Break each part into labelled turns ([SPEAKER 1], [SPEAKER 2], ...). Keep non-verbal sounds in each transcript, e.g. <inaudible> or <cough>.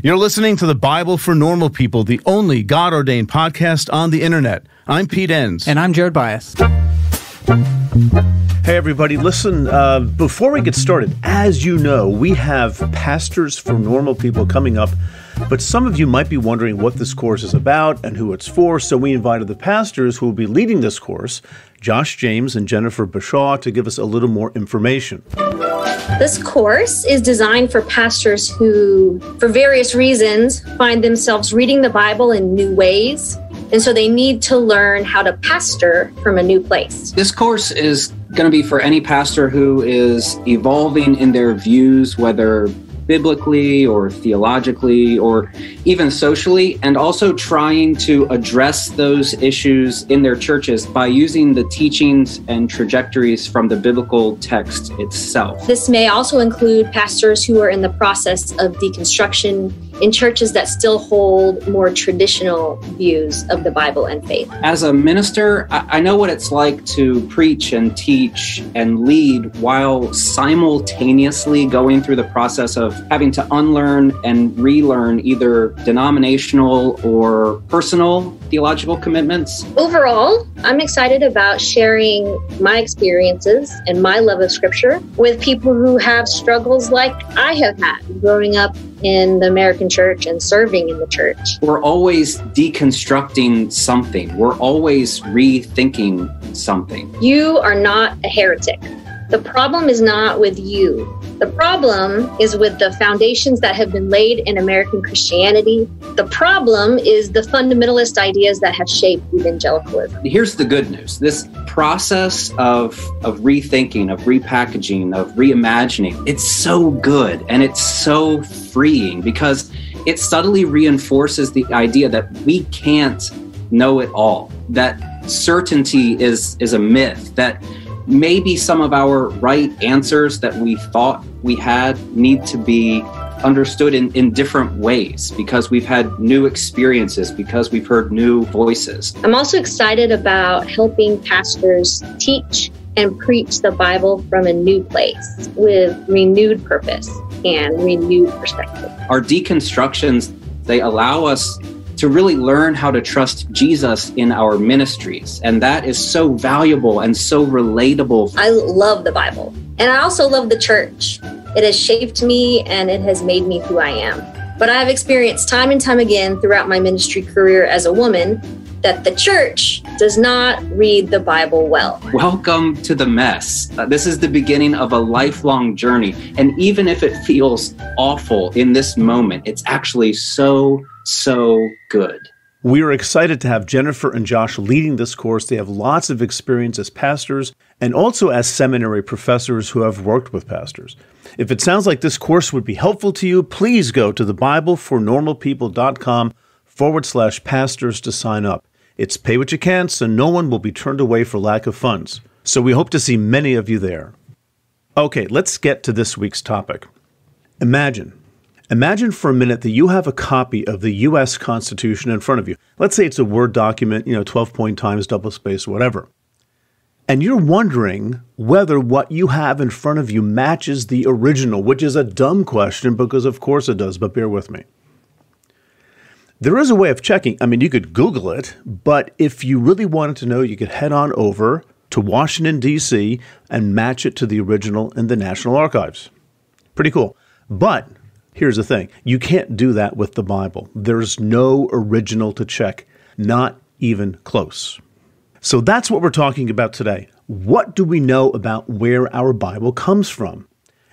[SPEAKER 1] You're listening to the Bible for Normal People, the only God ordained podcast on the internet. I'm Pete Enns.
[SPEAKER 2] And I'm Jared Byas.
[SPEAKER 3] Hey, everybody, listen, uh, before we get started, as you know, we have Pastors for Normal People coming up, but some of you might be wondering what this course is about and who it's for, so we invited the pastors who will be leading this course, Josh James and Jennifer Bashaw, to give us a little more information.
[SPEAKER 4] This course is designed for pastors who, for various reasons, find themselves reading the Bible in new ways. And so they need to learn how to pastor from a new place.
[SPEAKER 5] This course is going to be for any pastor who is evolving in their views, whether biblically or theologically or even socially, and also trying to address those issues in their churches by using the teachings and trajectories from the biblical text itself.
[SPEAKER 4] This may also include pastors who are in the process of deconstruction in churches that still hold more traditional views of the Bible and faith.
[SPEAKER 5] As a minister, I know what it's like to preach and teach and lead while simultaneously going through the process of having to unlearn and relearn either denominational or personal theological commitments.
[SPEAKER 4] Overall, I'm excited about sharing my experiences and my love of Scripture with people who have struggles like I have had growing up in the American church and serving in the church.
[SPEAKER 5] We're always deconstructing something, we're always rethinking something.
[SPEAKER 4] You are not a heretic. The problem is not with you. The problem is with the foundations that have been laid in American Christianity. The problem is the fundamentalist ideas that have shaped evangelicalism.
[SPEAKER 5] Here's the good news this process of, of rethinking, of repackaging, of reimagining, it's so good and it's so freeing because it subtly reinforces the idea that we can't know it all, that certainty is, is a myth, that maybe some of our right answers that we thought we had need to be understood in, in different ways because we've had new experiences, because we've heard new voices.
[SPEAKER 4] I'm also excited about helping pastors teach and preach the Bible from a new place with renewed purpose and renewed perspective.
[SPEAKER 5] Our deconstructions, they allow us to really learn how to trust Jesus in our ministries. And that is so valuable and so relatable.
[SPEAKER 4] I love the Bible. And I also love the church. It has shaped me and it has made me who I am. But I've experienced time and time again throughout my ministry career as a woman that the church does not read the Bible well.
[SPEAKER 5] Welcome to the mess. Uh, this is the beginning of a lifelong journey. And even if it feels awful in this moment, it's actually so so good.
[SPEAKER 3] We are excited to have Jennifer and Josh leading this course. They have lots of experience as pastors and also as seminary professors who have worked with pastors. If it sounds like this course would be helpful to you, please go to thebiblefornormalpeople.com forward slash pastors to sign up. It's pay what you can, so no one will be turned away for lack of funds. So we hope to see many of you there. Okay, let's get to this week's topic. Imagine Imagine for a minute that you have a copy of the US Constitution in front of you. Let's say it's a Word document, you know, 12 point times, double space, whatever. And you're wondering whether what you have in front of you matches the original, which is a dumb question because of course it does, but bear with me. There is a way of checking. I mean, you could Google it, but if you really wanted to know, you could head on over to Washington, D.C. and match it to the original in the National Archives. Pretty cool. But Here's the thing you can't do that with the Bible. There's no original to check, not even close. So that's what we're talking about today. What do we know about where our Bible comes from?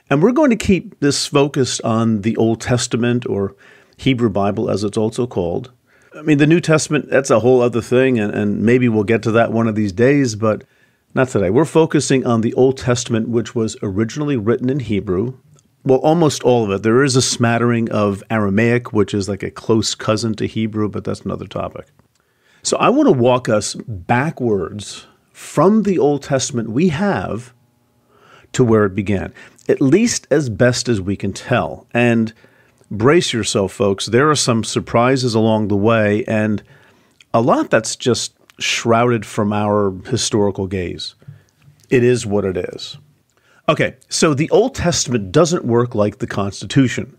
[SPEAKER 3] And we're going to keep this focused on the Old Testament or Hebrew Bible, as it's also called. I mean, the New Testament, that's a whole other thing, and, and maybe we'll get to that one of these days, but not today. We're focusing on the Old Testament, which was originally written in Hebrew, well, almost all of it. There is a smattering of Aramaic, which is like a close cousin to Hebrew, but that's another topic. So I want to walk us backwards from the Old Testament we have to where it began, at least as best as we can tell. And brace yourself, folks, there are some surprises along the way, and a lot that's just shrouded from our historical gaze. It is what it is. Okay, so the Old Testament doesn't work like the Constitution.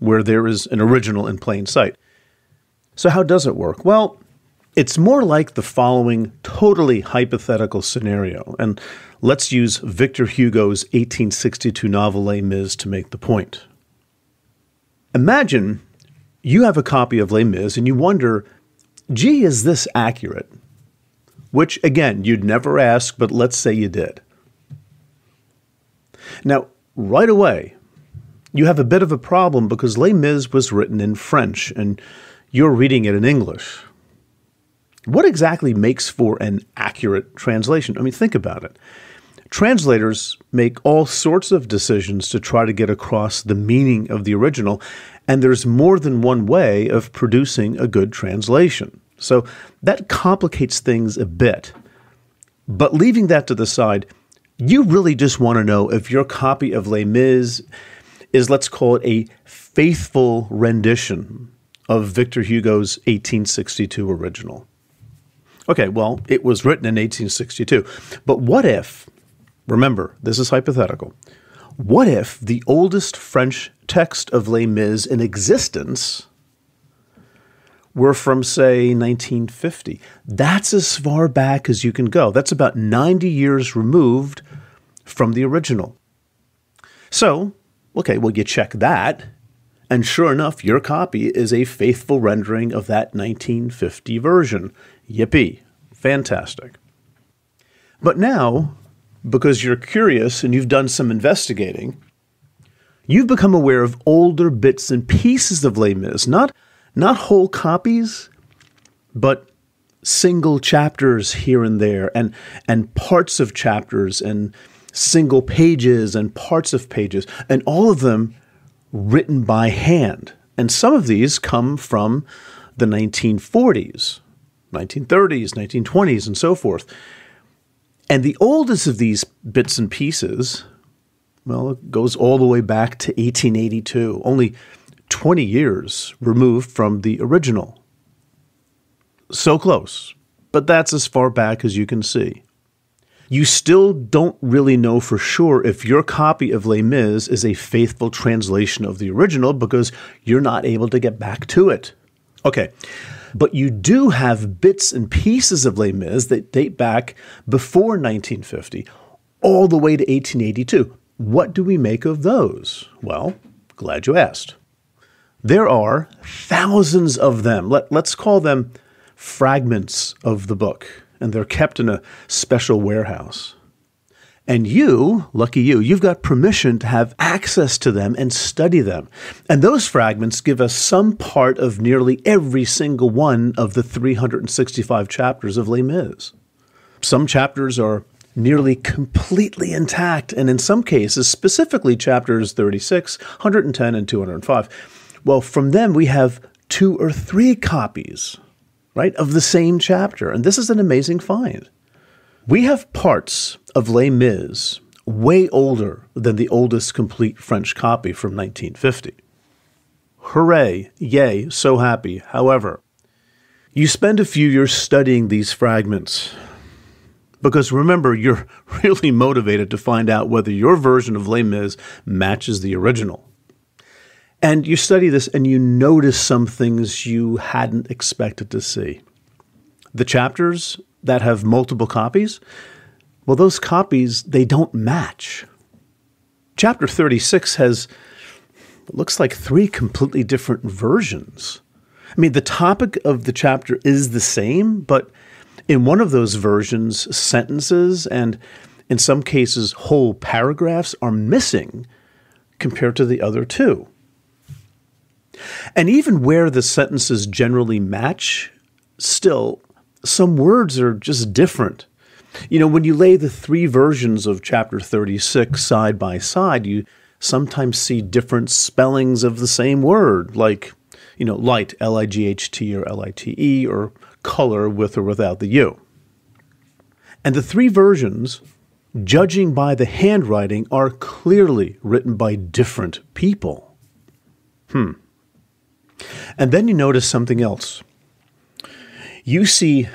[SPEAKER 3] where there is an original in plain sight. So, how does it work? Well, it's more like the following totally hypothetical scenario. And let's use Victor Hugo's 1862 novel Les Mis to make the point. Imagine you have a copy of Les Mis and you wonder, gee, is this accurate? Which, again, you'd never ask, but let's say you did. Now, right away, you have a bit of a problem because Les Mis was written in French and you're reading it in English. What exactly makes for an accurate translation? I mean, think about it. Translators make all sorts of decisions to try to get across the meaning of the original, and there's more than one way of producing a good translation. So that complicates things a bit. But leaving that to the side, you really just want to know if your copy of Les Mis is, let's call it, a faithful rendition of Victor Hugo's 1862 original. Okay, well, it was written in 1862. But what if, remember, this is hypothetical, what if the oldest French text of Les Mis in existence were from, say, 1950? That's as far back as you can go. That's about 90 years removed from the original. So, okay, well, you check that, and sure enough, your copy is a faithful rendering of that 1950 version. Yippee. Fantastic. But now, because you're curious and you've done some investigating, you've become aware of older bits and pieces of Les Mis, not, not whole copies, but single chapters here and there, and, and parts of chapters, and single pages, and parts of pages, and all of them written by hand. And some of these come from the 1940s 1930s, 1920s, and so forth. And the oldest of these bits and pieces, well, it goes all the way back to 1882, only 20 years removed from the original. So close, but that's as far back as you can see. You still don't really know for sure if your copy of Les Mis is a faithful translation of the original because you're not able to get back to it. Okay, but you do have bits and pieces of Les Mis that date back before 1950, all the way to 1882. What do we make of those? Well, glad you asked. There are thousands of them. Let, let's call them fragments of the book, and they're kept in a special warehouse. And you, lucky you, you've got permission to have access to them and study them. And those fragments give us some part of nearly every single one of the 365 chapters of Les Mis. Some chapters are nearly completely intact, and in some cases, specifically chapters 36, 110, and 205. Well, from them, we have two or three copies, right, of the same chapter. And this is an amazing find. We have parts of Les Mis way older than the oldest complete French copy from 1950. Hooray, yay, so happy. However, you spend a few years studying these fragments because remember, you're <laughs> really motivated to find out whether your version of Les Mis matches the original. And you study this and you notice some things you hadn't expected to see. The chapters that have multiple copies, well, those copies, they don't match. Chapter 36 has, looks like three completely different versions. I mean, the topic of the chapter is the same, but in one of those versions, sentences and in some cases whole paragraphs are missing compared to the other two. And even where the sentences generally match, still, some words are just different. You know, when you lay the three versions of chapter 36 side by side, you sometimes see different spellings of the same word, like, you know, light, L I G H T or L I T E, or color with or without the U. And the three versions, judging by the handwriting, are clearly written by different people. Hmm. And then you notice something else you see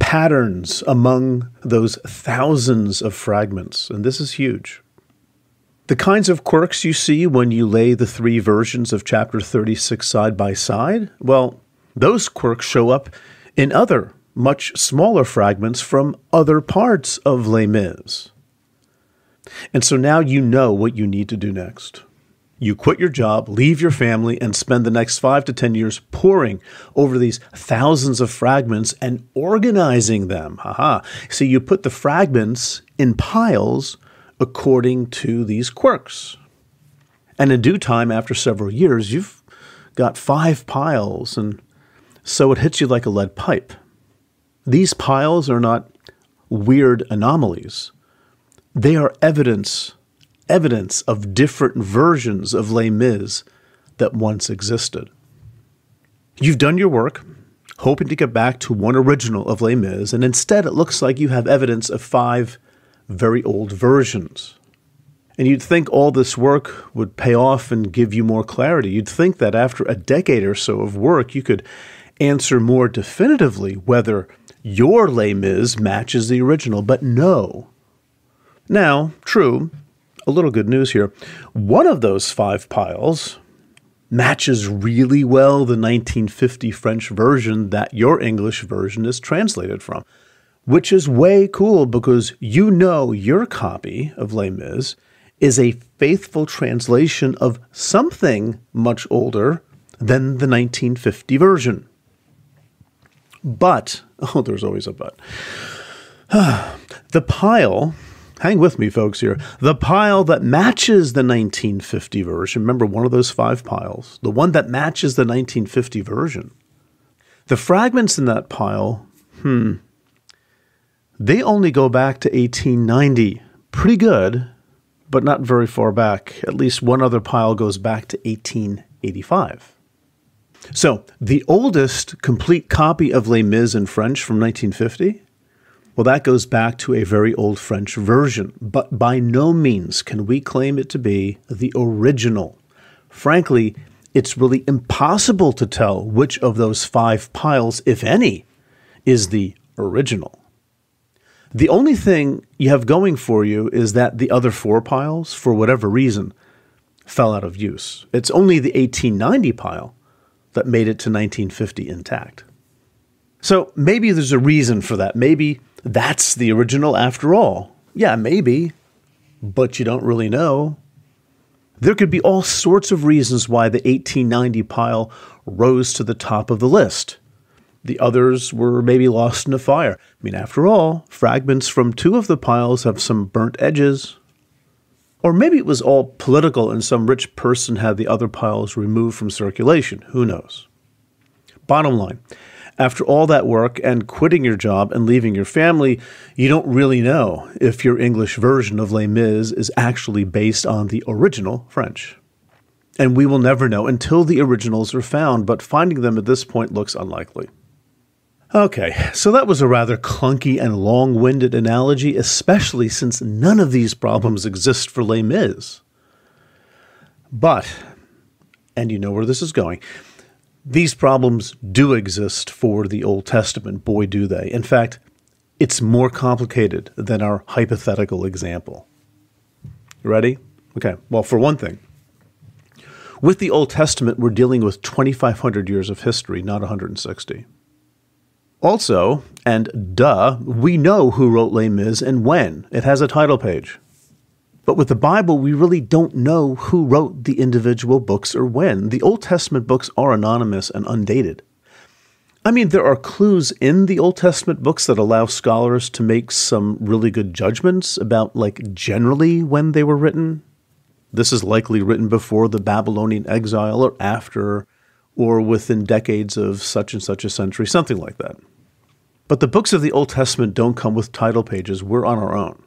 [SPEAKER 3] patterns among those thousands of fragments, and this is huge. The kinds of quirks you see when you lay the three versions of chapter 36 side by side, well, those quirks show up in other, much smaller fragments from other parts of Les Mis. And so now you know what you need to do next. You quit your job, leave your family, and spend the next five to 10 years poring over these thousands of fragments and organizing them. Haha. See, you put the fragments in piles according to these quirks. And in due time, after several years, you've got five piles, and so it hits you like a lead pipe. These piles are not weird anomalies. They are evidence evidence of different versions of Les Mis that once existed. You've done your work, hoping to get back to one original of Les Mis, and instead it looks like you have evidence of five very old versions. And you'd think all this work would pay off and give you more clarity. You'd think that after a decade or so of work, you could answer more definitively whether your Les Mis matches the original, but no. Now, true, a little good news here. One of those five piles matches really well the 1950 French version that your English version is translated from, which is way cool because you know your copy of Les Mis is a faithful translation of something much older than the 1950 version. But, <laughs> oh, there's always a but. <sighs> the pile hang with me, folks, here. The pile that matches the 1950 version, remember one of those five piles, the one that matches the 1950 version, the fragments in that pile, hmm, they only go back to 1890. Pretty good, but not very far back. At least one other pile goes back to 1885. So, the oldest complete copy of Les Mis in French from 1950 well, that goes back to a very old French version, but by no means can we claim it to be the original. Frankly, it's really impossible to tell which of those five piles, if any, is the original. The only thing you have going for you is that the other four piles, for whatever reason, fell out of use. It's only the 1890 pile that made it to 1950 intact. So maybe there's a reason for that. Maybe that's the original after all. Yeah, maybe, but you don't really know. There could be all sorts of reasons why the 1890 pile rose to the top of the list. The others were maybe lost in a fire. I mean, after all, fragments from two of the piles have some burnt edges. Or maybe it was all political and some rich person had the other piles removed from circulation. Who knows? Bottom line after all that work and quitting your job and leaving your family, you don't really know if your English version of Les Mis is actually based on the original French. And we will never know until the originals are found, but finding them at this point looks unlikely. Okay, so that was a rather clunky and long winded analogy, especially since none of these problems exist for Les Mis. But, and you know where this is going, these problems do exist for the Old Testament, boy, do they. In fact, it's more complicated than our hypothetical example. Ready? Okay, well, for one thing, with the Old Testament, we're dealing with 2,500 years of history, not 160. Also, and duh, we know who wrote Les Mis and when. It has a title page. But with the Bible, we really don't know who wrote the individual books or when. The Old Testament books are anonymous and undated. I mean, there are clues in the Old Testament books that allow scholars to make some really good judgments about, like, generally when they were written. This is likely written before the Babylonian exile or after, or within decades of such and such a century, something like that. But the books of the Old Testament don't come with title pages. We're on our own.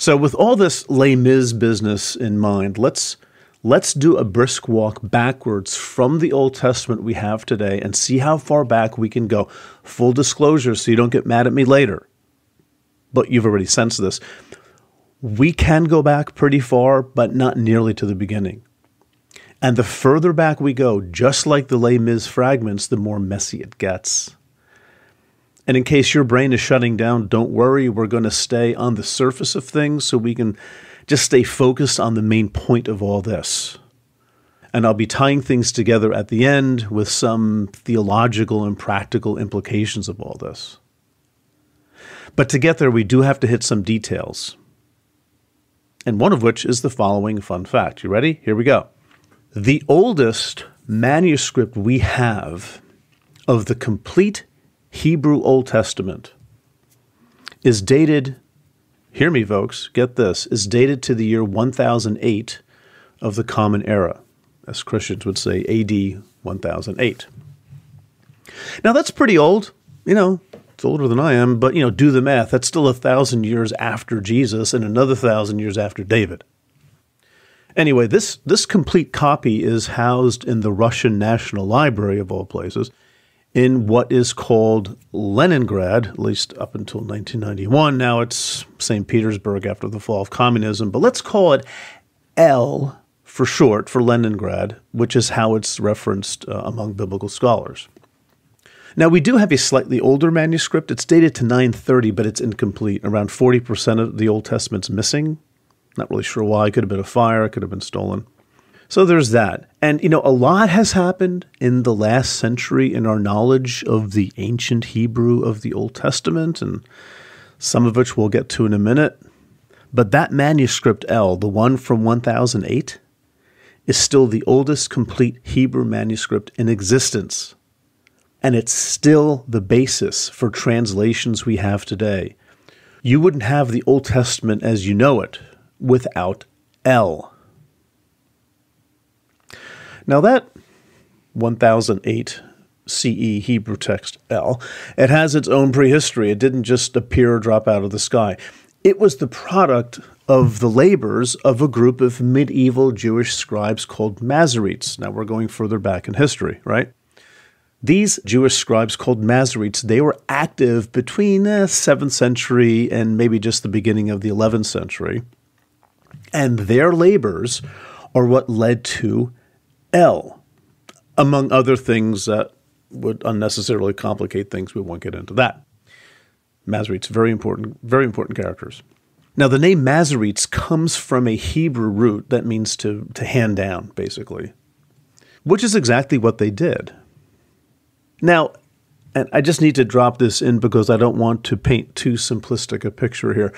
[SPEAKER 3] So, with all this Les Mis business in mind, let's let's do a brisk walk backwards from the Old Testament we have today and see how far back we can go. Full disclosure, so you don't get mad at me later. But you've already sensed this. We can go back pretty far, but not nearly to the beginning. And the further back we go, just like the Les Mis fragments, the more messy it gets. And in case your brain is shutting down, don't worry. We're going to stay on the surface of things so we can just stay focused on the main point of all this. And I'll be tying things together at the end with some theological and practical implications of all this. But to get there, we do have to hit some details. And one of which is the following fun fact. You ready? Here we go. The oldest manuscript we have of the complete Hebrew Old Testament is dated, hear me, folks, get this, is dated to the year 1008 of the Common Era, as Christians would say, AD 1008. Now, that's pretty old. You know, it's older than I am, but, you know, do the math. That's still a thousand years after Jesus and another thousand years after David. Anyway, this, this complete copy is housed in the Russian National Library, of all places, in what is called Leningrad, at least up until 1991. Now it's St. Petersburg after the fall of communism, but let's call it L for short for Leningrad, which is how it's referenced uh, among biblical scholars. Now, we do have a slightly older manuscript. It's dated to 930, but it's incomplete. Around 40% of the Old Testament's missing. Not really sure why. It could have been a fire, it could have been stolen. So there's that. And, you know, a lot has happened in the last century in our knowledge of the ancient Hebrew of the Old Testament, and some of which we'll get to in a minute. But that manuscript L, the one from 1008, is still the oldest complete Hebrew manuscript in existence. And it's still the basis for translations we have today. You wouldn't have the Old Testament as you know it without L. Now, that 1008 CE Hebrew text L, it has its own prehistory. It didn't just appear or drop out of the sky. It was the product of the labors of a group of medieval Jewish scribes called Masoretes. Now we're going further back in history, right? These Jewish scribes called Masoretes, they were active between the 7th century and maybe just the beginning of the 11th century. And their labors are what led to L, among other things that would unnecessarily complicate things. We won't get into that. Masoretes, very important, very important characters. Now, the name Masoretes comes from a Hebrew root that means to, to hand down, basically, which is exactly what they did. Now, and I just need to drop this in because I don't want to paint too simplistic a picture here.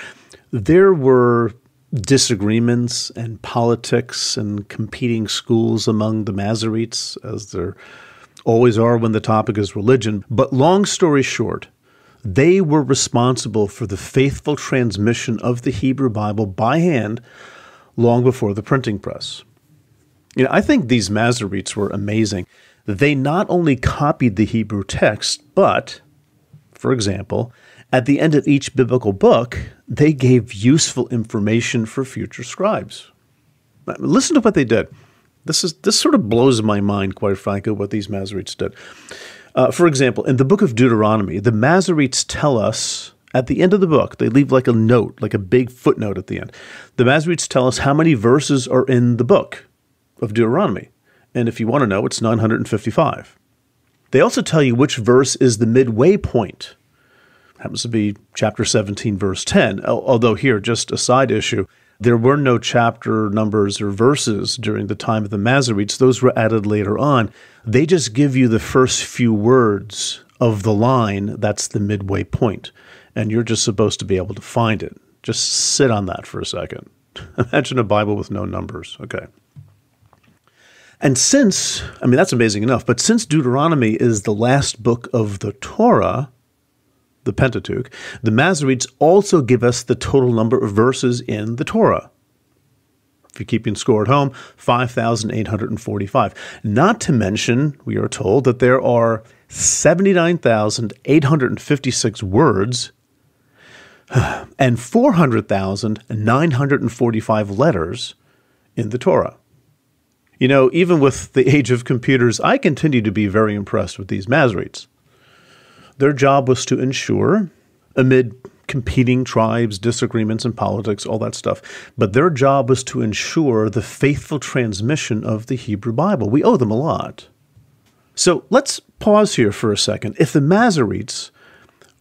[SPEAKER 3] There were disagreements and politics and competing schools among the Masoretes, as there always are when the topic is religion. But long story short, they were responsible for the faithful transmission of the Hebrew Bible by hand long before the printing press. You know, I think these Masoretes were amazing. They not only copied the Hebrew text, but, for example, at the end of each biblical book, they gave useful information for future scribes. Listen to what they did. This is this sort of blows my mind, quite frankly, what these Masoretes did. Uh, for example, in the book of Deuteronomy, the Masoretes tell us at the end of the book, they leave like a note, like a big footnote at the end. The Masoretes tell us how many verses are in the book of Deuteronomy. And if you want to know, it's 955. They also tell you which verse is the midway point happens to be chapter 17, verse 10. Although, here, just a side issue, there were no chapter numbers or verses during the time of the Masoretes. Those were added later on. They just give you the first few words of the line. That's the midway. And you're just supposed to be able to find it. Just sit on that for a second. <laughs> Imagine a Bible with no numbers. Okay. And since, I mean, that's amazing enough, but since Deuteronomy is the last book of the Torah, the Pentateuch, the Masoretes also give us the total number of verses in the Torah. If you're keeping score at home, 5,845. Not to mention, we are told that there are 79,856 words <sighs> and 400,945 letters in the Torah. You know, even with the age of computers, I continue to be very impressed with these Masoretes. Their job was to ensure, amid competing tribes, disagreements in politics, all that stuff, but their job was to ensure the faithful transmission of the Hebrew Bible. We owe them a lot. So let's pause here for a second. If the Masoretes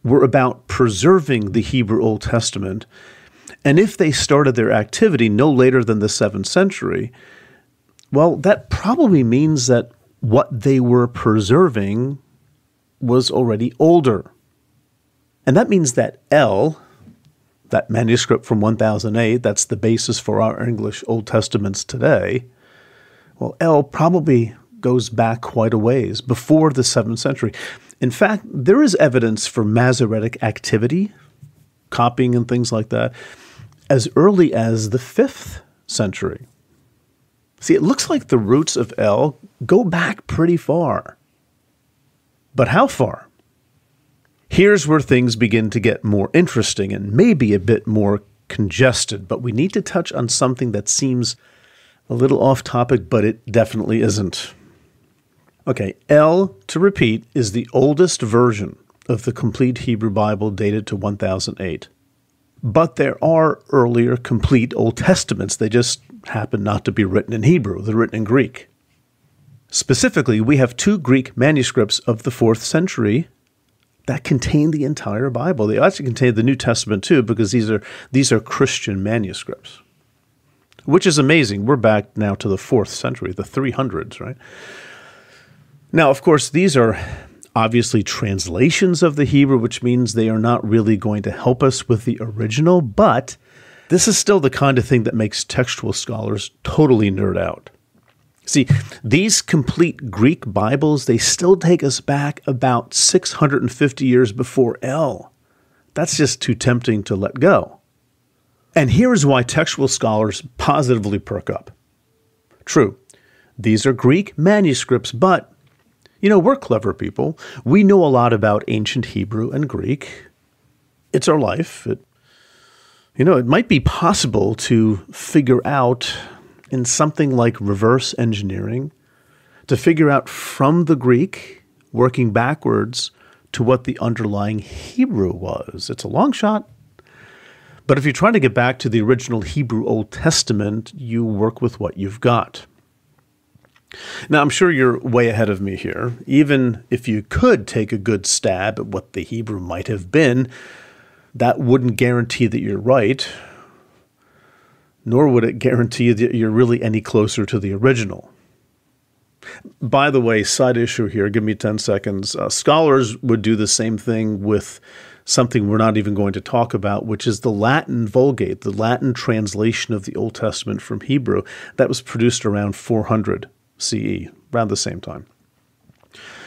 [SPEAKER 3] were about preserving the Hebrew Old Testament, And if they started their activity no later than the 7th century, well, that probably means that what they were preserving was already older. And that means that L, that manuscript from 1008, that's the basis for our English Old Testaments today, well, L probably goes back quite a ways before the 7th century. In fact, there is evidence for Masoretic activity, copying and things like that, as early as the 5th century. See, it looks like the roots of L go back pretty far. But how far? Here's where things begin to get more interesting and maybe a bit more congested, but we need to touch on something that seems a little off topic, but it definitely isn't. Okay, L, to repeat, is the oldest version of the complete Hebrew Bible dated to 1008. But there are earlier complete Old Testaments. They just happen not to be written in Hebrew, they're written in Greek. Specifically, we have two Greek manuscripts of the fourth century that contain the entire Bible. They actually contain the New Testament too, because these are these are Christian manuscripts. Which is amazing. We're back now to the fourth century, the 300s, right? Now, of course, these are obviously translations of the Hebrew, which means they are not really going to help us with the original, but this is still the kind of thing that makes textual scholars totally nerd out. See, these complete Greek Bibles, they still take us back about 650 years before L. That's just too tempting to let go. And here's why textual scholars positively perk up. True, these are Greek manuscripts, but you know, we're clever people. We know a lot about ancient Hebrew and Greek. It's our life. It, you know, it might be possible to figure out in something like reverse engineering, to figure out from the Greek, working backwards to what the underlying Hebrew was. It's a long shot. But if you're trying to get back to the original Hebrew Old Testament, you work with what you've got. Now, I'm sure you're way ahead of me here. Even if you could take a good stab at what the Hebrew might have been, that wouldn't guarantee that you're right, nor would it guarantee that you're really any closer to the original. By the way, side issue here, give me 10 seconds. Uh, scholars would do the same thing with something we're not even going to talk about, which is the Latin Vulgate, the Latin translation of the Old Testament from Hebrew that was produced around 400 CE, around the same time.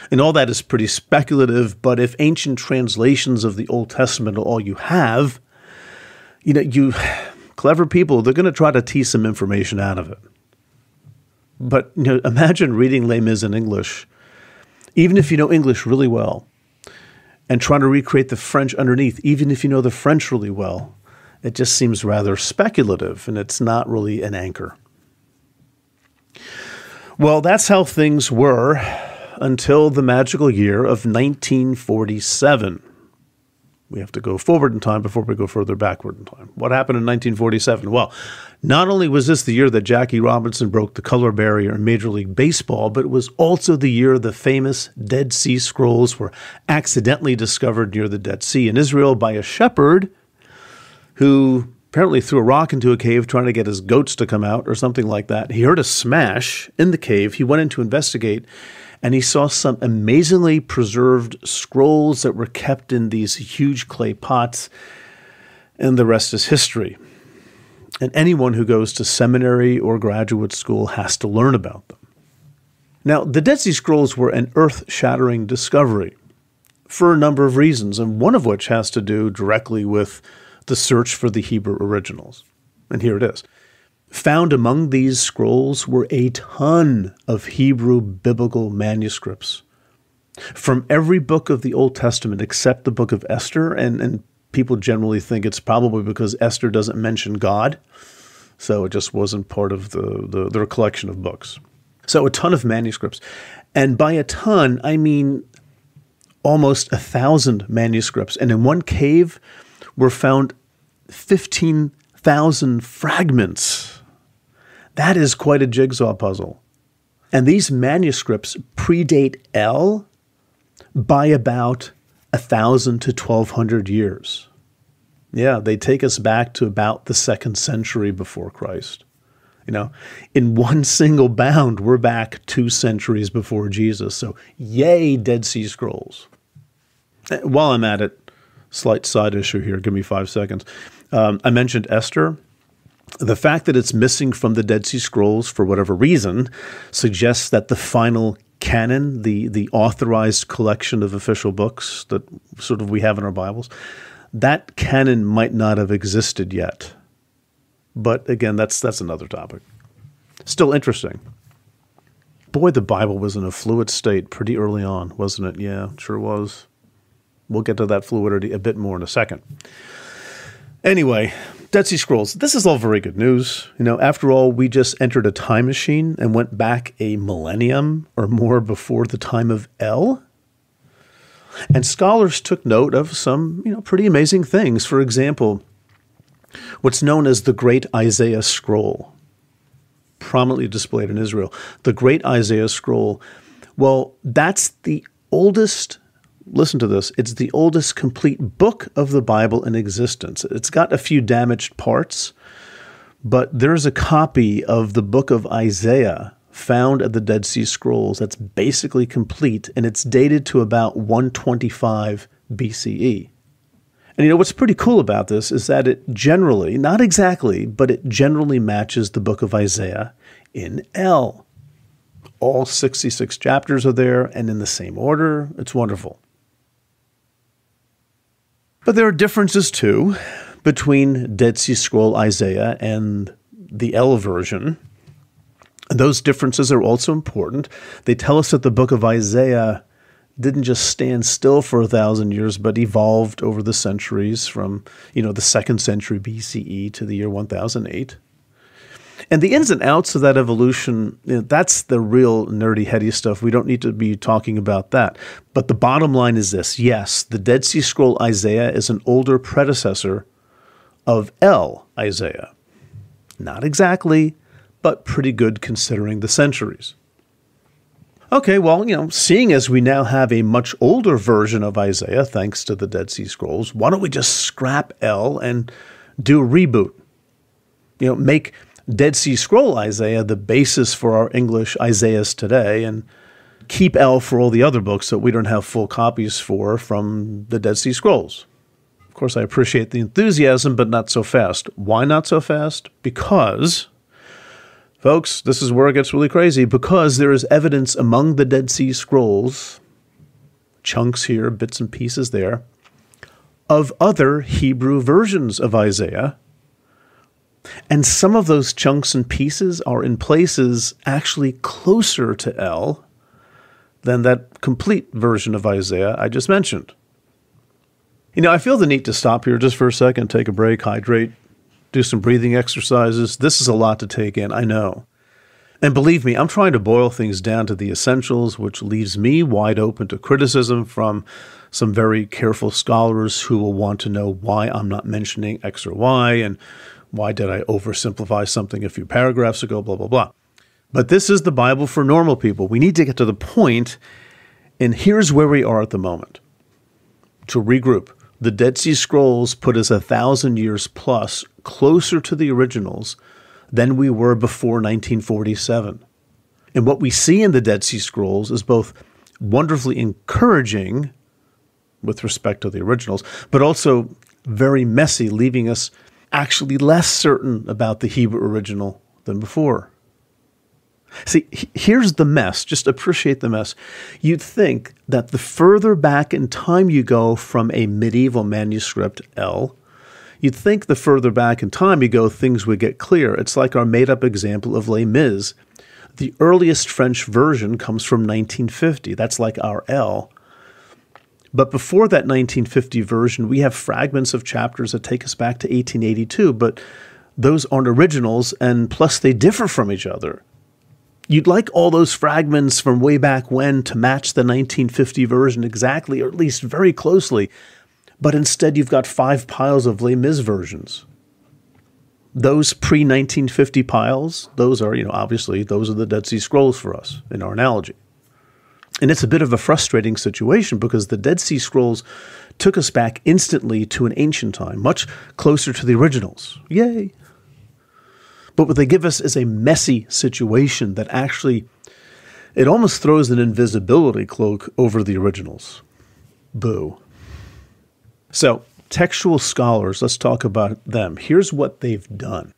[SPEAKER 3] And all that is pretty speculative, but if ancient translations of the Old Testament are all you have, you know, you clever people, they're going to try to tease some information out of it. But you know, imagine reading Les Mis in English, even if you know English really well, and trying to recreate the French underneath, even if you know the French really well. It just seems rather speculative, and it's not really an anchor. Well, that's how things were until the magical year of 1947. We have to go forward in time before we go further backward in time. What happened in 1947? Well, not only was this the year that Jackie Robinson broke the color barrier in Major League Baseball, but it was also the year the famous Dead Sea Scrolls were accidentally discovered near the Dead Sea in Israel by a shepherd who apparently threw a rock into a cave trying to get his goats to come out or something like that. He heard a smash in the cave. He went in to investigate and he saw some amazingly preserved scrolls that were kept in these huge clay pots. And the rest is history. And anyone who goes to seminary or graduate school has to learn about them. Now, the Dead Sea Scrolls were an earth shattering discovery for a number of reasons, and one of which has to do directly with the search for the Hebrew originals. And here it is. Found among these scrolls were a ton of Hebrew biblical manuscripts from every book of the Old Testament except the book of Esther. And, and people generally think it's probably because Esther doesn't mention God. So it just wasn't part of the, the, their collection of books. So a ton of manuscripts. And by a ton, I mean almost a thousand manuscripts. And in one cave, were found 15,000 fragments. That is quite a jigsaw puzzle. And these manuscripts predate L by about 1,000 to 1,200 years. Yeah, they take us back to about the second century before Christ. You know, in one <laughs> single bound, we're back two centuries before Jesus. So, yay, Dead Sea Scrolls. Eh, while I'm at it, slight side issue here. Give me five seconds. Um, I mentioned Esther. The fact that it's missing from the Dead Sea Scrolls for whatever reason suggests that the final canon, the the authorized collection of official books that sort of we have in our Bibles, that canon might not have existed yet. But again, that's that's another topic. Still interesting. Boy, the Bible was in a fluid state pretty early on, wasn't it? Yeah, sure was. We'll get to that fluidity a bit more in a second. Anyway, Dead Sea Scrolls. This is all very good news. You know, after all, we just entered a time machine and went back a millennium or more before the time of L. And scholars took note of some, you know, pretty amazing things. For example, what's known as the Great Isaiah Scroll, prominently displayed in Israel. The Great Isaiah Scroll. Well, that's the oldest listen to this. It's the oldest complete book of the Bible in existence. It's got a few damaged parts, but there's a copy of the book of Isaiah found at the Dead Sea Scrolls that's basically complete, and it's dated to about 125 BCE. And you know what's pretty cool about this is that it generally, not exactly, but it generally matches the book of Isaiah in L. All 66 chapters are there and in the same order. It's wonderful. But there are differences too between Dead Sea Scroll Isaiah and the L version. Those differences are also important. They tell us that the book of Isaiah didn't just stand still for a thousand years, but evolved over the centuries from, you know, the second century BCE to the year 1008. And the ins and outs of that evolution, you know, that's the real nerdy, heady stuff. We don't need to be talking about that. But the bottom line is this yes, the Dead Sea Scroll Isaiah is an older predecessor of L Isaiah. Not exactly, but pretty good considering the centuries. Okay, well, you know, seeing as we now have a much older version of Isaiah thanks to the Dead Sea Scrolls, why don't we just scrap L and do a reboot? You know, make Dead Sea Scroll Isaiah the basis for our English Isaiahs today, and keep L for all the other books that we don't have full copies for from the Dead Sea Scrolls. Of course, I appreciate the enthusiasm, but not so fast. Why not so fast? Because, folks, this is where it gets really crazy. Because there is evidence among the Dead Sea Scrolls, chunks here, bits and pieces there, of other Hebrew versions of Isaiah and some of those chunks and pieces are in places actually closer to L than that complete version of Isaiah I just mentioned. You know, I feel the need to stop here just for a second, take a break, hydrate, do some breathing exercises. This is a lot to take in, I know. And believe me, I'm trying to boil things down to the essentials, which leaves me wide open to criticism from some very careful scholars who will want to know why I'm not mentioning X or Y and why did I oversimplify something a few paragraphs ago? Blah, blah, blah. But this is the Bible for normal people. We need to get to the point, and here's where we are at the moment. To regroup, the Dead Sea Scrolls put us a thousand years plus closer to the originals than we were before 1947. And what we see in the Dead Sea Scrolls is both wonderfully encouraging with respect to the originals, but also very messy, leaving us actually less certain about the Hebrew original than before. See, here's the mess. Just appreciate the mess. You'd think that the further back in time you go from a medieval manuscript, L, you'd think the further back in time you go, things would get clear. It's like our made up example of Les Mis. The earliest French version comes from 1950. That's like our L. But before that 1950 version, we have fragments of chapters that take us back to 1882, but those aren't originals, and plus they differ from each other. You'd like all those fragments from way back when to match the 1950 version exactly, or at least very closely, but instead you've got five piles of Les Mis versions. Those pre 1950 piles, those are, you know, obviously, those are the Dead Sea Scrolls for us in our analogy. And it's a bit of a frustrating situation because the Dead Sea Scrolls took us back instantly to an ancient time, much closer to the originals. Yay! But what they give us is a messy situation that actually it almost throws an invisibility cloak over the originals. Boo. So, textual scholars, let's talk about them. Here's what they've done.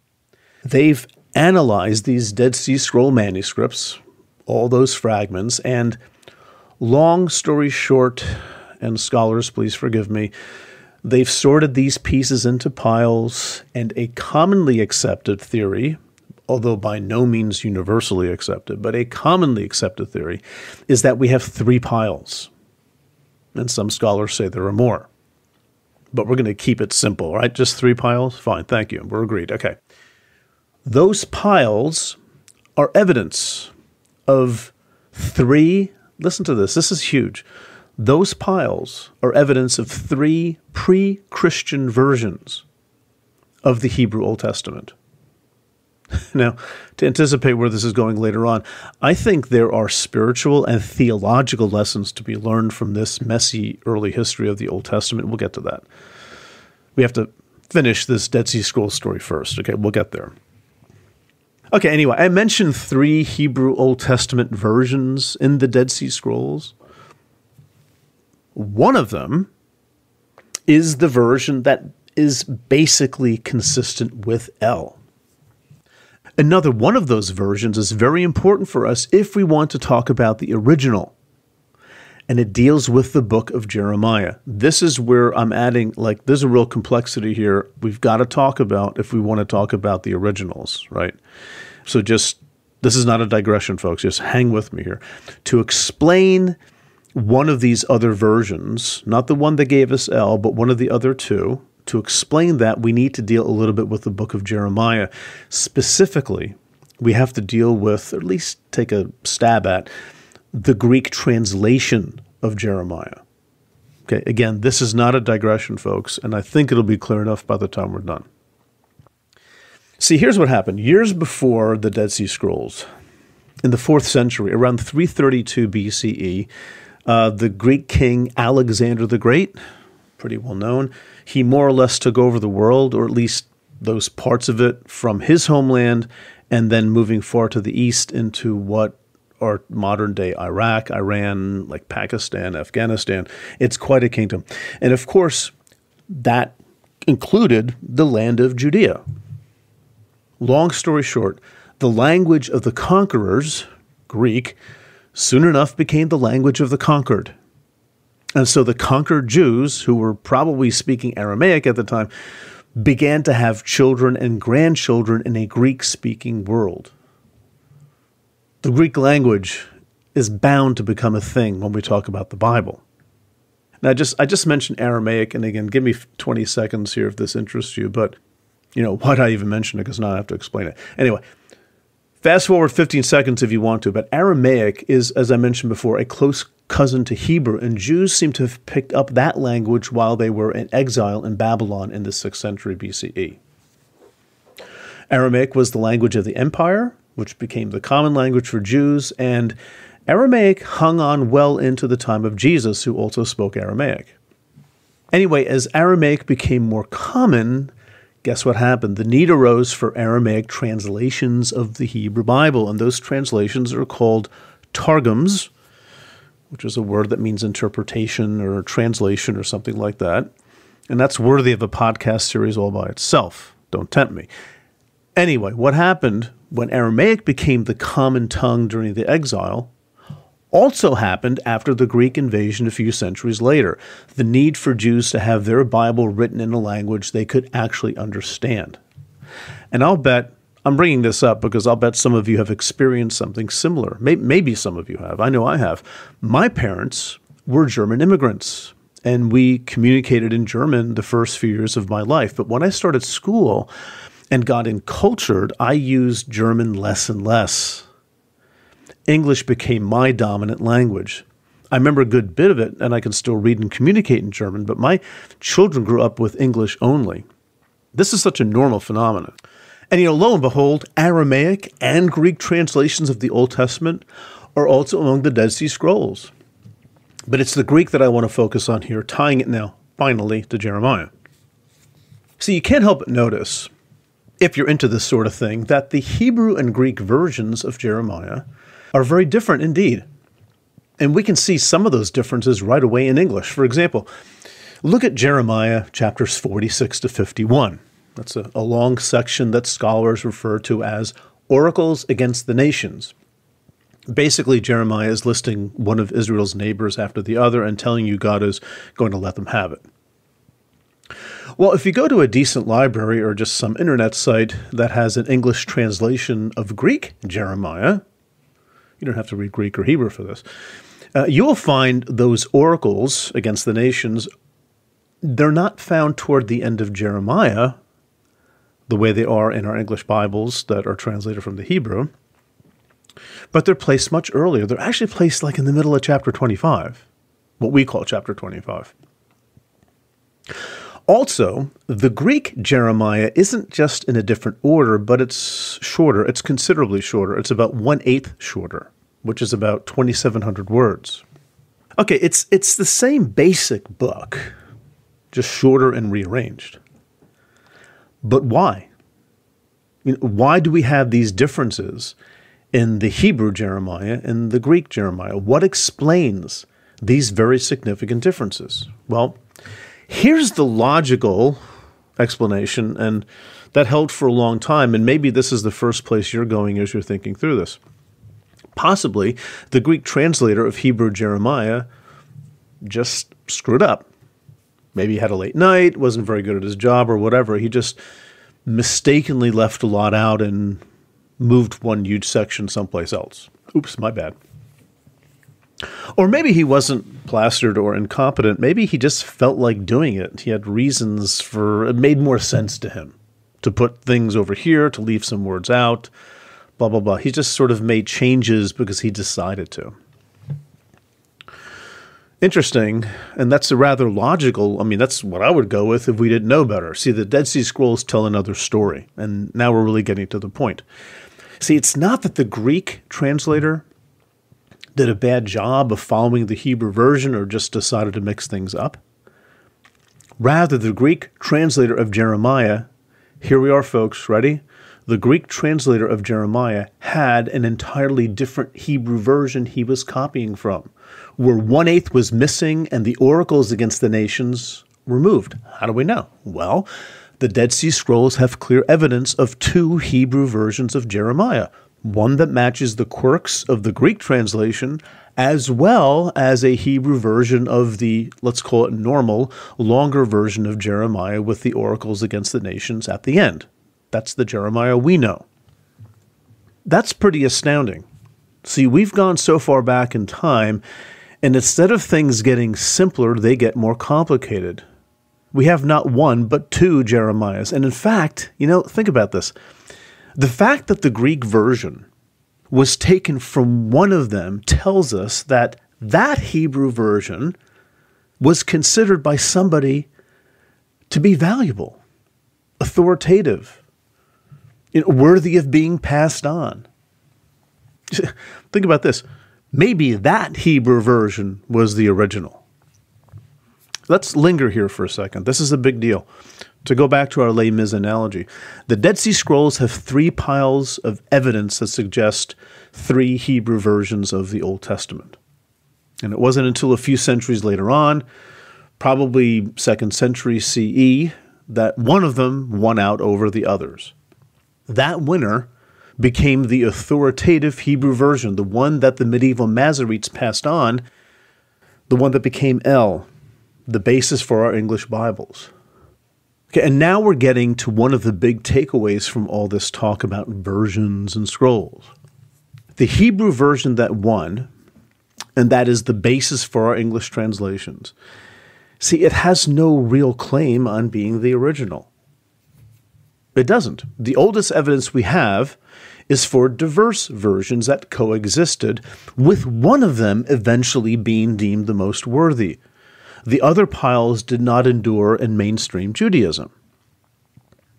[SPEAKER 3] They've analyzed these Dead Sea Scroll manuscripts, all those fragments, and long story short, and scholars, please forgive me, they've sorted these pieces into piles, and a commonly accepted theory, although by no means universally accepted, but a commonly accepted theory, is that we have three piles. And some scholars say there are more. But we're going to keep it simple, right? Just three piles? Fine, thank you. We're agreed. Okay. Those piles are evidence of three, listen to this, this is huge. Those piles are evidence of three pre Christian versions of the Hebrew Old Testament. <laughs> now, to anticipate where this is going later on, I think there are spiritual and theological lessons to be learned from this messy early history of the Old Testament. We'll get to that. We have to finish this Dead Sea Scrolls story first. Okay, we'll get there. Okay, anyway, I mentioned three Hebrew Old Testament versions in the Dead Sea Scrolls. One of them is the version that is basically consistent with L. Another one of those versions is very important for us if we want to talk about the original. And it deals with the book of Jeremiah. This is where I'm adding, like, there's a real complexity here we've got to talk about if we want to talk about the originals, right? So just, this is not a digression, folks. Just hang with me here. To explain one of these other versions, not the one that gave us L, but one of the other two, to explain that, we need to deal a little bit with the book of Jeremiah. Specifically, we have to deal with, or at least take a stab at, the Greek translation of Jeremiah. Okay, again, this is not a digression, folks, and I think it'll be clear enough by the time we're done. See, here's what happened. Years before the Dead Sea Scrolls, in the fourth century, around 332 BCE, uh, the Greek king Alexander the Great, pretty well known, he more or less took over the world, or at least those parts of it, from his homeland, and then moving far to the east into what are modern day Iraq, Iran, like Pakistan, Afghanistan. It's quite a kingdom. And of course, that included the land of Judea. Long story short, the language of the conquerors, Greek, soon enough became the language of the conquered. And so the conquered Jews, who were probably speaking Aramaic at the time, began to have children and grandchildren in a Greek speaking world. The Greek language is bound to become a thing when we talk about the Bible. Now, just I just mentioned Aramaic, and again, give me 20 seconds here if this interests you. But you know, why'd I even mention it? Because now I have to explain it. Anyway, fast forward 15 seconds if you want to. But Aramaic is, as I mentioned before, a close cousin to Hebrew, and Jews seem to have picked up that language while they were in exile in Babylon in the 6th century BCE. Aramaic was the language of the empire, which became the common language for Jews, and Aramaic hung on well into the time of Jesus, who also spoke Aramaic. Anyway, as Aramaic became more common, guess what happened? The need arose for Aramaic translations of the Hebrew Bible, and those translations are called targums, which is a word that means interpretation or translation or something like that. And that's worthy of a podcast series all by itself. Don't tempt me. Anyway, what happened when Aramaic became the common tongue during the exile also happened after the Greek invasion a few centuries later. The need for Jews to have their Bible written in a language they could actually understand. And I'll bet I'm bringing this up because I'll bet some of you have experienced something similar. Maybe some of you have. I know I have. My parents were German immigrants, and we communicated in German the first few years of my life. But when I started school and got encultured, I used German less and less. English became my dominant language. I remember a good bit of it, and I can still read and communicate in German, but my children grew up with English only. This is such a normal phenomenon. And you know, lo and behold, Aramaic and Greek translations of the Old Testament are also among the Dead Sea Scrolls. But it's the Greek that I want to focus on here, tying it now finally to Jeremiah. See, you can't help but notice, if you're into this sort of thing, that the Hebrew and Greek versions of Jeremiah are very different indeed. And we can see some of those differences right away in English. For example, look at Jeremiah chapters 46 to 51. That's a, a long section that scholars refer to as oracles against the nations. Basically, Jeremiah is listing one of Israel's neighbors after the other and telling you God is going to let them have it. Well, if you go to a decent library or just some internet site that has an English translation of Greek Jeremiah, you don't have to read Greek or Hebrew for this, uh, you will find those oracles against the nations, they're not found toward the end of Jeremiah, the way they are in our English Bibles that are translated from the Hebrew, but they're placed much earlier. They're actually placed like in the middle of chapter 25, what we call chapter 25. Also, the Greek Jeremiah isn't just in a different order, but it's shorter. It's considerably shorter. It's about one eighth shorter, which is about 2,700 words. Okay, it's, it's the same basic book, just shorter and rearranged. But why? You know, why do we have these differences in the Hebrew Jeremiah and the Greek Jeremiah? What explains these very significant differences? Well, here's the logical explanation, and that held for a long time, and maybe this is the first place you're going as you're thinking through this. Possibly the Greek translator of Hebrew Jeremiah just screwed up maybe he had a late night, wasn't very good at his job or whatever. He just mistakenly left a lot out and moved one huge section someplace else. Oops, my bad. Or maybe he wasn't plastered or incompetent. Maybe he just felt like doing it. He had reasons for it made more sense to him to put things over here, to leave some words out, blah, blah, blah. He just sort of made changes because he decided to interesting, and that's a rather logical. I mean, that's what I would go with if we didn't know better. See, the Dead Sea Scrolls tell another story, and now we're really getting to the point. See, it's not that the Greek translator did a bad job of following the Hebrew version or just decided to mix things up. Rather, the Greek translator of Jeremiah, here we are, folks, ready? The Greek translator of Jeremiah had an entirely different Hebrew version he was copying from where one eighth was missing and the oracles against the nations removed. How do we know? Well, the Dead Sea Scrolls have clear evidence of two Hebrew versions of Jeremiah one that matches the quirks of the Greek translation, as well as a Hebrew version of the, let's call it normal, longer version of Jeremiah with the oracles against the nations at the end. That's the Jeremiah we know. That's pretty astounding. See, we've gone so far back in time and instead of things getting simpler, they get more complicated. We have not one, but two Jeremiahs. And in fact, you know, think about this. The fact that the Greek version was taken from one of them tells us that that Hebrew version was considered by somebody to be valuable, authoritative, worthy of being passed on. <laughs> Think about this maybe that Hebrew version was the original. Let's linger here for a second. This is a big deal. To go back to our Les Mis analogy, the Dead Sea Scrolls have three piles of evidence that suggest three Hebrew versions of the Old Testament. And it wasn't until a few centuries later on, probably second century CE, that one of them won out over the others. That winner became the authoritative Hebrew version, the one that the medieval Masoretes passed on, the one that became L, the basis for our English Bibles. Okay, and now we're getting to one of the big takeaways from all this talk about versions and scrolls. The Hebrew version that won, and that is the basis for our English translations. See, it has no real claim on being the original. It doesn't. The oldest evidence we have is for diverse versions that coexisted, with one of them eventually being deemed the most worthy. The other piles did not endure in mainstream Judaism.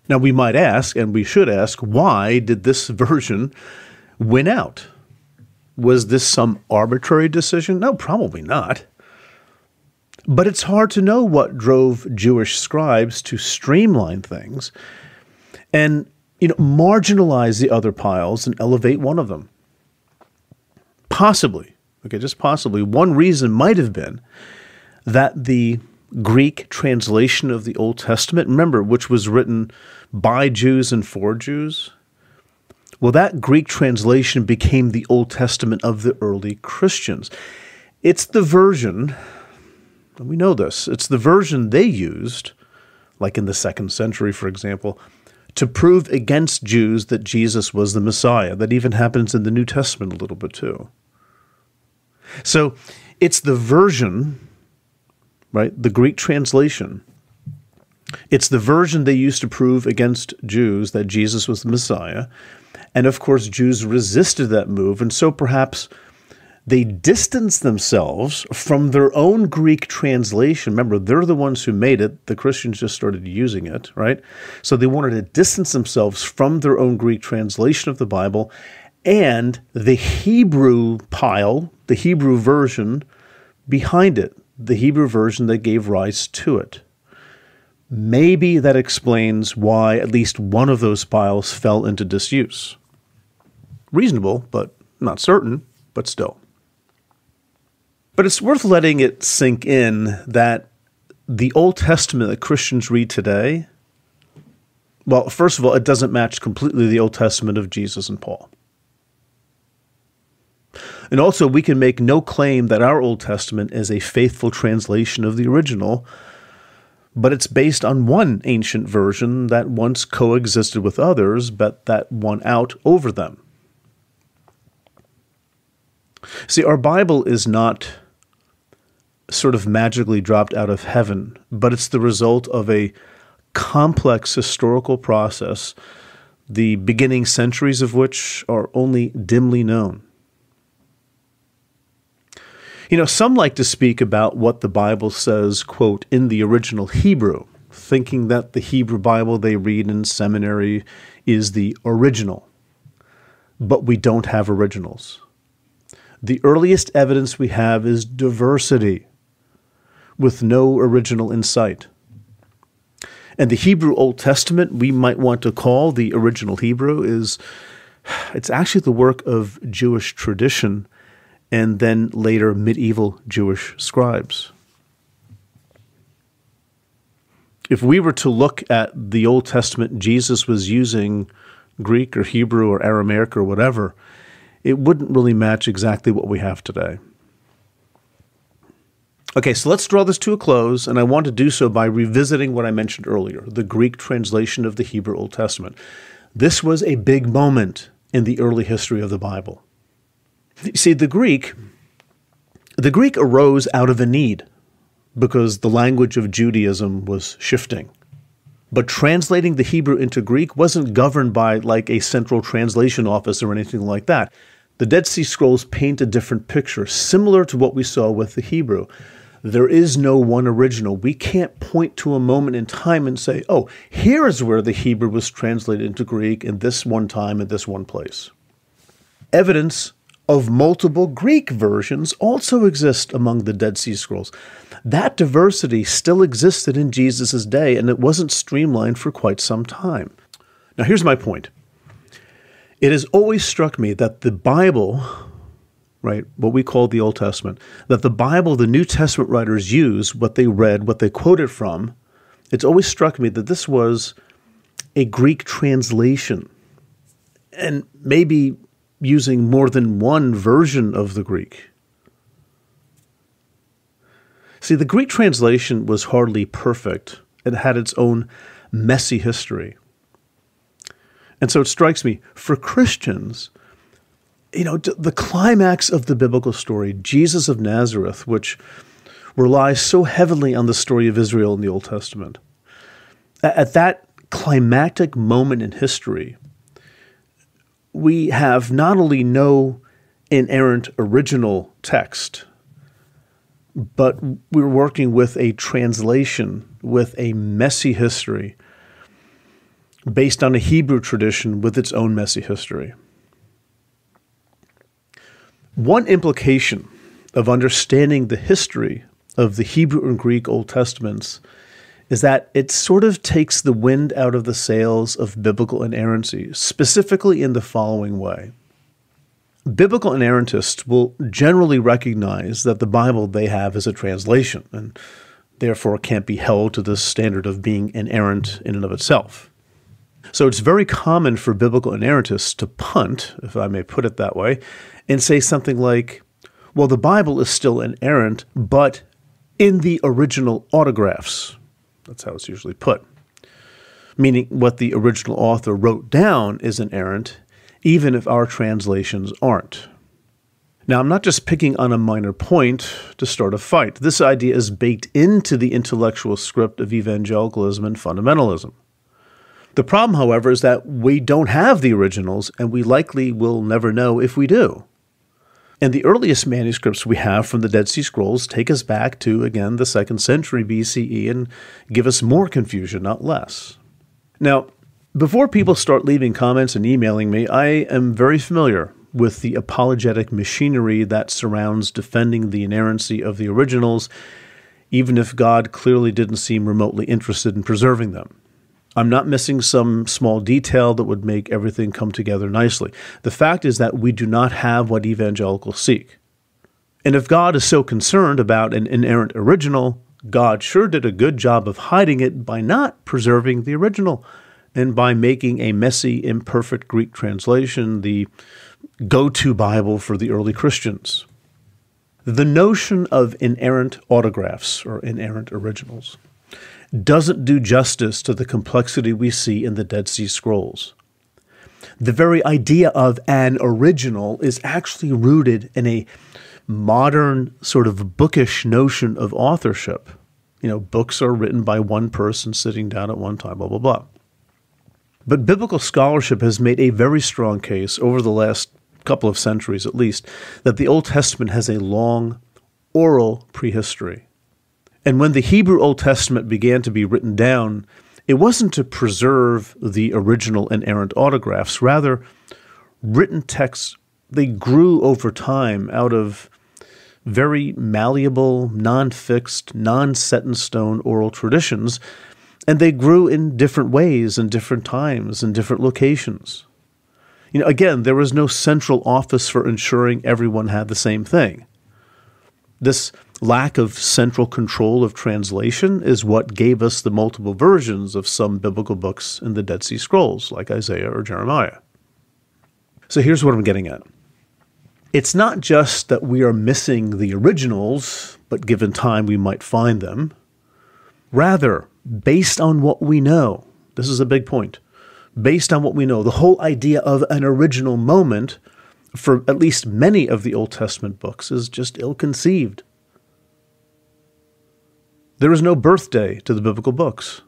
[SPEAKER 3] Now, we might ask, and we should ask, why did this <laughs> version win out? Was this some arbitrary decision? No, probably not. But it's hard to know what drove Jewish scribes to streamline things and you know marginalize the other piles and elevate one of them. Possibly, okay, just possibly, one reason might have been that the Greek translation of the Old Testament, remember, which was written by Jews and for Jews, well, that Greek translation became the Old Testament of the early Christians. It's the version, and we know this, it's the version they used, like in the second century, for example, to prove against Jews that Jesus was the Messiah. That even happens in the New Testament a little bit too. So it's the version, right? The Greek translation. It's the version they used to prove against Jews that Jesus was the Messiah. And of course, Jews resisted that move. And so perhaps they distanced themselves from their own Greek translation. Remember, they're the ones who made it. The Christians just started using it, right? So they wanted to distance themselves from their own Greek translation of the Bible and the Hebrew pile, the Hebrew version behind it, the Hebrew version that gave rise to it. Maybe that explains why at least one of those piles fell into disuse. Reasonable, but not certain, but still. But it's worth letting it sink in that the Old Testament that Christians read today, well, first of all, it doesn't match completely the Old Testament of Jesus and Paul. And also, we can make no claim that our Old Testament is a faithful translation of the original, but it's based on one ancient version that once coexisted with others, but that won out over them. See, our Bible is not sort of magically dropped out of heaven, but it's the result of a complex historical process, the beginning centuries of which are only dimly known. You know, some like to speak about what the Bible says, quote, in the original Hebrew, thinking that the Hebrew Bible they read in seminary is the original. But we don't have originals. The earliest evidence we have is diversity with no original insight. And the Hebrew Old Testament, we might want to call the original Hebrew, is it's actually the work of Jewish tradition and then later medieval Jewish scribes. If we were to look at the Old Testament, Jesus was using Greek or Hebrew or Aramaic or whatever it wouldn't really match exactly what we have today. Okay, so let's draw this to a close, and I want to do so by revisiting what I mentioned earlier the Greek translation of the Hebrew Old Testament. This was a big moment in the early history of the Bible. See, the Greek, the Greek arose out of a need because the language of Judaism was shifting. But translating the Hebrew into Greek wasn't governed by like a central translation office or anything like that. The Dead Sea Scrolls paint a different picture, similar to what we saw with the Hebrew. There is no one original. We can't point to a moment in time and say, oh, here is where the Hebrew was translated into Greek in this one time in this one place. Evidence of multiple Greek versions also exist among the Dead Sea Scrolls. That diversity still existed in Jesus' day, and it wasn't streamlined for quite some time. Now, here's my point it has always struck me that the Bible, right, what we call the Old Testament, that the Bible, the New Testament writers use, what they read, what they quoted from, it's always struck me that this was a Greek translation and maybe using more than one version of the Greek. See, the Greek translation was hardly perfect. It had its own messy history. And so it strikes me for Christians, you know, the climax of the biblical story, Jesus of Nazareth, which relies so heavily on the story of Israel in the Old Testament, at that climactic moment in history, we have not only no inerrant original text, but we're working with a translation with a messy history based on a Hebrew tradition with its own messy history. One implication of understanding the history of the Hebrew and Greek Old Testaments is that it sort of takes the wind out of the sails of biblical inerrancy, specifically in the following way. Biblical inerrantists will generally recognize that the Bible they have is a translation and therefore can't be held to the standard of being inerrant in and of itself. So it's very common for biblical inerrantists to punt, if I may put it that way, and say something like, well, the Bible is still inerrant, but in the original autographs. That's how it's usually put. Meaning what the original author wrote down is inerrant, even if our translations aren't. Now, I'm not just picking on a minor point to start a fight. This idea is baked into the intellectual script of evangelicalism and fundamentalism. The problem, however, is that we don't have the originals, and we likely will never know if we do. And the earliest manuscripts we have from the Dead Sea Scrolls take us back to, again, the second century BCE and give us more confusion, not less. Now, before people start leaving comments and emailing me, I am very familiar with the apologetic machinery that surrounds defending the inerrancy of the originals, even if God clearly didn't seem remotely interested in preserving them. I'm not missing some small detail that would make everything come together nicely. The fact is that we do not have what evangelicals seek. And if God is so concerned about an inerrant original, God sure did a good job of hiding it by not preserving the original and by making a messy, imperfect Greek translation the go to Bible for the early Christians. The notion of inerrant autographs or inerrant originals doesn't do justice to the complexity we see in the Dead Sea Scrolls. The very idea of an original is actually rooted in a modern, sort of bookish notion of authorship. You know, books are written by one person sitting down at one time, blah, blah, blah. But biblical scholarship has made a very strong case over the last couple of centuries at least that the Old Testament has a long oral prehistory. And when the Hebrew Old Testament began to be written down, it wasn't to preserve the original inerrant autographs. Rather, written texts, they grew over time out of very malleable, non fixed, non set in stone oral traditions, and they grew in different ways in different times in different locations. You know, again, there was no central office for ensuring everyone had the same thing. This lack of central control of translation is what gave us the multiple versions of some biblical books in the Dead Sea Scrolls, like Isaiah or Jeremiah. So here's what I'm getting at. It's not just that we are missing the originals, but given time we might find them. Rather, based on what we know, this is a big point. Based on what we know, the whole idea of an original moment for at least many of the Old Testament books is just ill conceived. There is no birthday to the biblical books.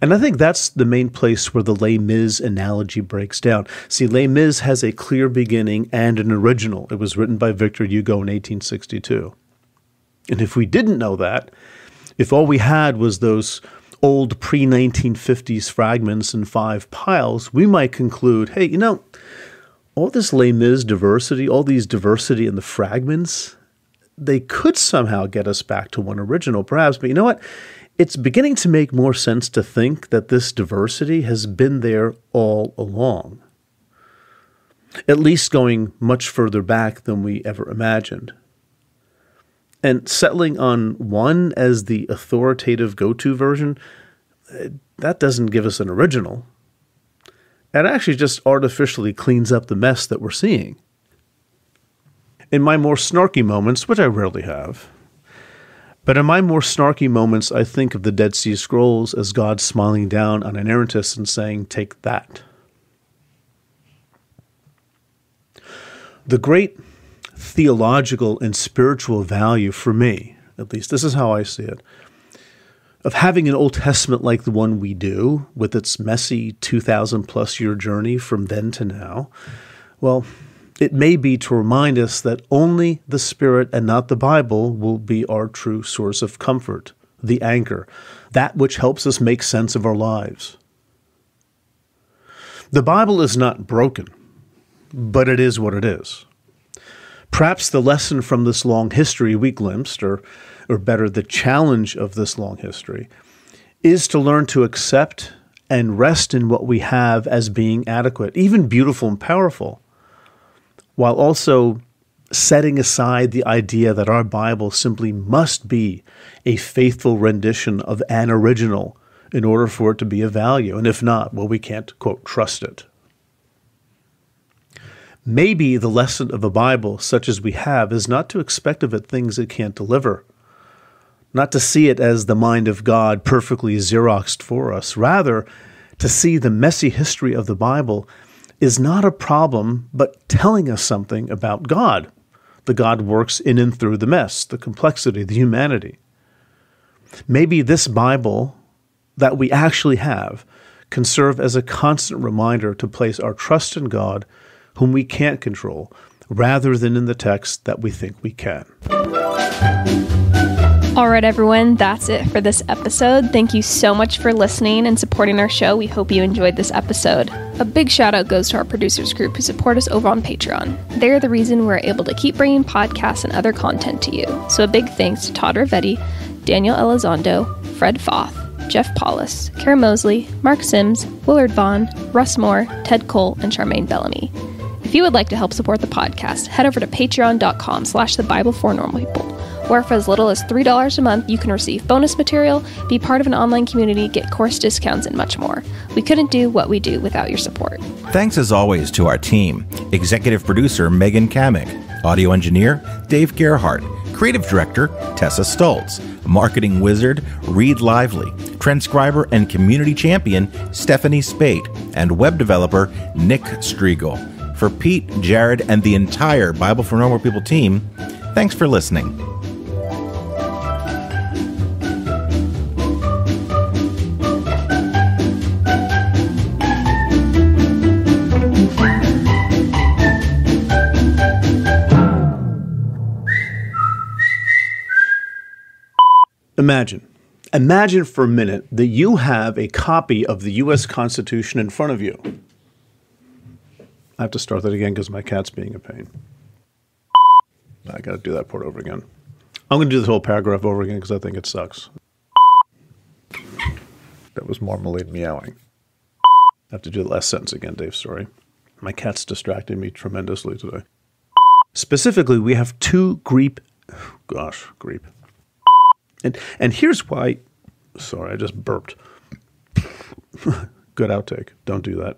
[SPEAKER 3] And I think that's the main place where the Les Mis analogy breaks down. See, Les Mis has a clear beginning and an original. It was written by Victor Hugo in 1862. And if we didn't know that, if all we had was those old pre 1950s fragments in five piles, we might conclude hey, you know, all this Les Mis diversity, all these diversity in the fragments, they could somehow get us back to one original, perhaps. But you know what? It's beginning to make more sense to think that this diversity has been there all along, at least going much further back than we ever imagined. And settling on one as the authoritative go to version, eh, that doesn't give us an original. It actually just artificially cleans up the mess that we're seeing. In my more snarky moments, which I rarely have, but in my more snarky moments, I think of the Dead Sea Scrolls as God smiling down on inerrantists and saying, Take that. The great theological and spiritual value for me, at least this is how I see it, of having an Old Testament like the one we do, with its messy 2,000 plus year journey from then to now, well, it may be to remind us that only the Spirit and not the Bible will be our true source of comfort, the anchor, that which helps us make sense of our lives. The Bible is not broken, but it is what it is. Perhaps the lesson from this long history we glimpsed, or, or better, the challenge of this long history, is to learn to accept and rest in what we have as being adequate, even beautiful and powerful, while also setting aside the idea that our Bible simply must be a faithful rendition of an original in order for it to be of value. And if not, well, we can't, quote, trust it. Maybe the lesson of a Bible such as we have is not to expect of it things it can't deliver, not to see it as the mind of God perfectly Xeroxed for us. Rather, to see the messy history of the Bible is not a problem, but telling us something about God. The God works in and through the mess, the complexity, the humanity. Maybe this Bible that we actually have can serve as a constant reminder to place our trust in God, whom we can't control, rather than in the text that we think we can.
[SPEAKER 2] All right, everyone, that's it for this episode. Thank you so much for listening and supporting our show. We hope you enjoyed this episode. A big shout out goes to our producers group who support us over on Patreon. They're the reason we're able to keep bringing podcasts and other content to you. So a big thanks to Todd Ravetti, Daniel Elizondo, Fred Foth, Jeff Paulus, Kara Mosley, Mark Sims, Willard Vaughn, Russ Moore, Ted Cole, and Charmaine Bellamy. If you would like to help support the podcast, head over to patreon.com slash the Bible for Normal People where for as little as $3 a month, you can receive bonus material, be part of an online community, get course discounts, and much more. We couldn't do what we do without your support.
[SPEAKER 6] Thanks as always to our team Executive Producer Megan Cammack, Audio Engineer Dave Gerhardt, Creative Director Tessa Stoltz, Marketing Wizard Reed Lively, Transcriber and Community Champion Stephanie Spate, and Web Developer Nick Striegel. For Pete, Jared, and the entire Bible for Normal People team, thanks for listening.
[SPEAKER 3] Imagine, imagine for a minute that you have a copy of the U.S. Constitution in front of you. I have to start that again because my cat's being a pain. I got to do that part over again. I'm going to do this whole paragraph over again because I think it sucks. That was marmalade meowing. I have to do the last sentence again, Dave. Sorry. My cat's distracting me tremendously today. Specifically, we have two Greek, oh gosh, Greek, and and here's why. Sorry, I just burped. <laughs> Good outtake. Don't do that.